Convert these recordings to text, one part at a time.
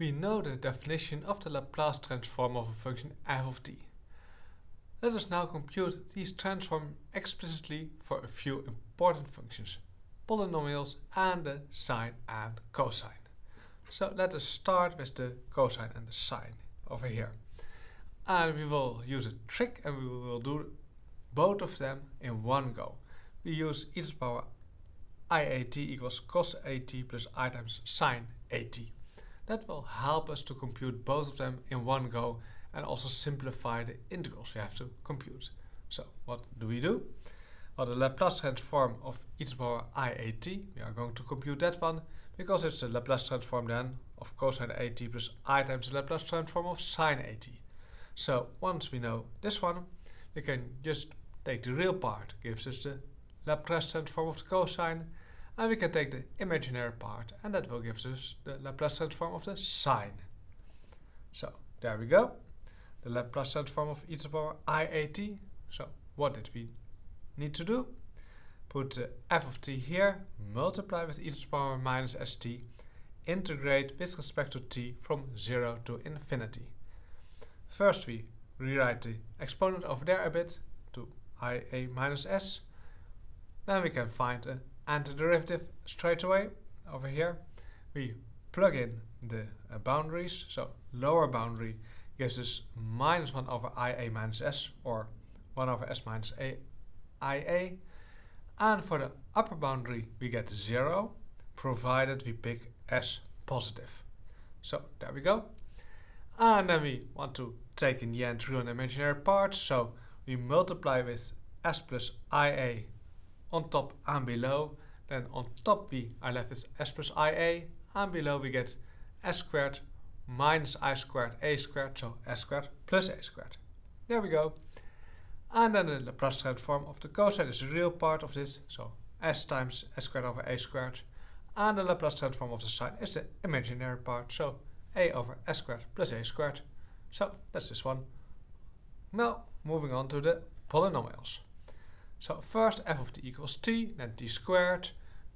we know the definition of the Laplace transform of a function f of t. Let us now compute these transforms explicitly for a few important functions, polynomials and the sine and cosine. So let us start with the cosine and the sine over here. And we will use a trick and we will do both of them in one go. We use e to the power iat equals cos at plus i times sine at. That will help us to compute both of them in one go and also simplify the integrals we have to compute. So what do we do? Well, the Laplace transform of e to the power iat, we are going to compute that one because it's the Laplace transform then of cosine at plus i times the Laplace transform of sine at. So once we know this one, we can just take the real part, gives us the Laplace transform of the cosine, and we can take the imaginary part and that will give us the Laplace transform of the sine. So there we go. The Laplace transform of e to the power iat. So what did we need to do? Put the f of t here, multiply with e to the power minus st, integrate with respect to t from 0 to infinity. First we rewrite the exponent over there a bit to ia minus s. Then we can find a antiderivative straight away over here. We plug in the uh, boundaries. So lower boundary gives us minus 1 over ia minus s or 1 over s minus a, ia. And for the upper boundary we get 0 provided we pick s positive. So there we go. And then we want to take in the end real and imaginary parts. So we multiply with s plus ia on top and below. Then on top we are left with s plus ia and below we get s squared minus i squared a squared, so s squared plus a squared. There we go. And then the Laplace transform of the cosine is the real part of this, so s times s squared over a squared. And the Laplace transform of the sine is the imaginary part, so a over s squared plus a squared. So that's this one. Now moving on to the polynomials. So first f of t equals t, then t squared.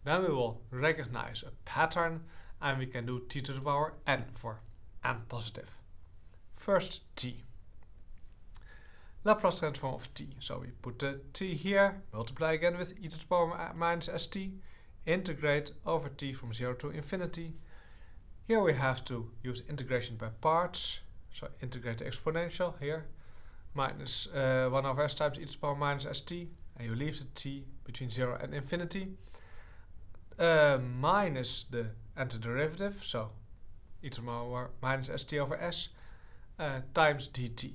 Then we will recognize a pattern and we can do t to the power n for n positive. First t. Laplace transform of t. So we put the t here, multiply again with e to the power minus st, integrate over t from 0 to infinity. Here we have to use integration by parts. So integrate the exponential here, minus uh, 1 over s times e to the power minus st, and you leave the t between 0 and infinity, uh, minus the antiderivative, so e to the power minus st over s, uh, times dt.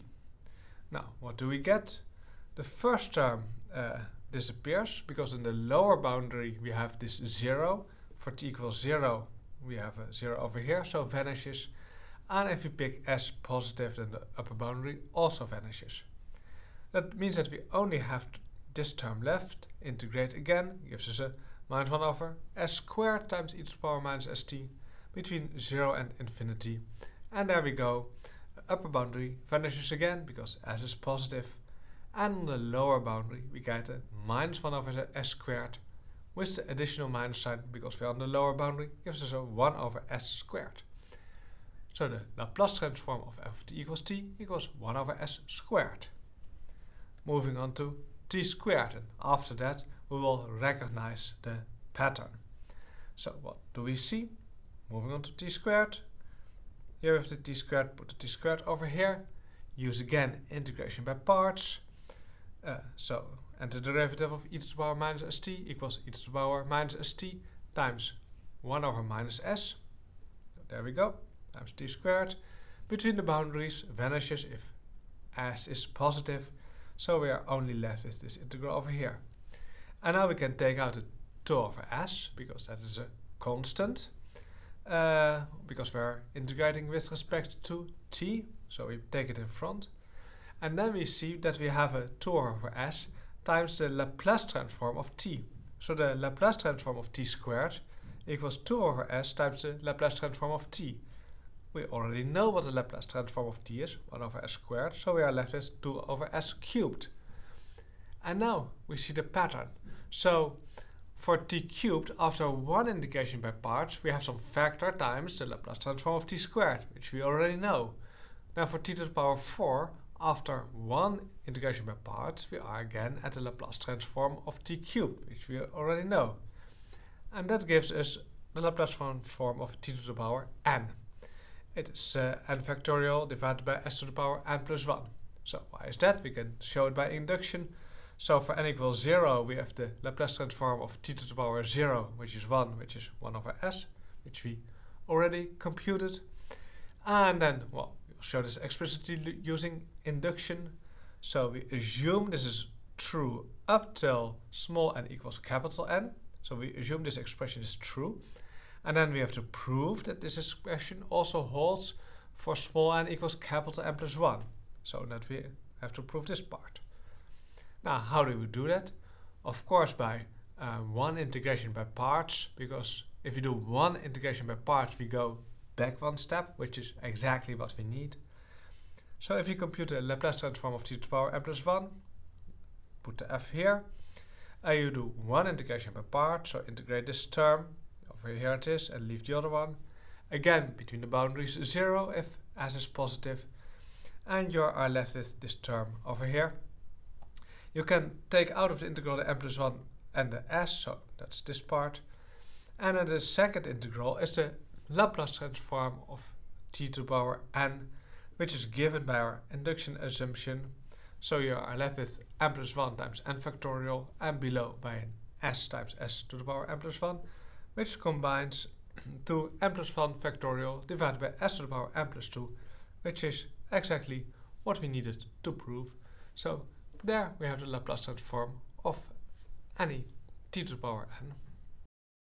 Now, what do we get? The first term uh, disappears because in the lower boundary we have this 0. For t equals 0, we have a 0 over here, so vanishes. And if we pick s positive, then the upper boundary also vanishes. That means that we only have this term left. Integrate again, gives us a minus 1 over s squared times e to the power minus st between 0 and infinity. And there we go. Upper boundary vanishes again because s is positive. And on the lower boundary we get a minus 1 over s squared with the additional minus sign because we are on the lower boundary gives us a 1 over s squared. So the Laplace transform of f of t equals t equals 1 over s squared. Moving on to t squared and after that we will recognize the pattern. So what do we see? Moving on to t squared. Here we have the t squared, put the t squared over here. Use again integration by parts. Uh, so antiderivative of e to the power minus st equals e to the power minus st times 1 over minus s. So there we go, times t squared. Between the boundaries vanishes if s is positive, so we are only left with this integral over here. And now we can take out the 2 over s, because that is a constant, uh, because we're integrating with respect to t, so we take it in front. And then we see that we have a 2 over s times the Laplace transform of t. So the Laplace transform of t squared equals 2 over s times the Laplace transform of t. We already know what the Laplace transform of t is, 1 over s squared, so we are left with 2 over s cubed. And now we see the pattern. So For t cubed, after one integration by parts, we have some factor times the Laplace transform of t squared, which we already know. Now for t to the power 4, after one integration by parts, we are again at the Laplace transform of t cubed, which we already know. And that gives us the Laplace transform of t to the power n. It is uh, n factorial divided by s to the power n plus 1. So why is that? We can show it by induction. So for n equals 0, we have the Laplace transform of t to the power 0, which is 1, which is 1 over s, which we already computed. And then, well, we'll show this explicitly using induction. So we assume this is true up till small n equals capital N. So we assume this expression is true. And then we have to prove that this expression also holds for small n equals capital N plus 1. So that we have to prove this part. Now, how do we do that? Of course, by uh, one integration by parts, because if you do one integration by parts, we go back one step, which is exactly what we need. So if you compute the Laplace transform of t to the power n plus 1, put the f here, and you do one integration by parts, so integrate this term, over here it is, and leave the other one. Again, between the boundaries 0 if s is positive, and you are left with this term over here. You can take out of the integral the n plus 1 and the s, so that's this part. And then the second integral is the Laplace transform of t to the power n, which is given by our induction assumption. So you are left with n plus 1 times n factorial and below by an s times s to the power n plus 1, which combines to n plus 1 factorial divided by s to the power n plus 2, which is exactly what we needed to prove. So there we have the Laplace transform of any t to the power n.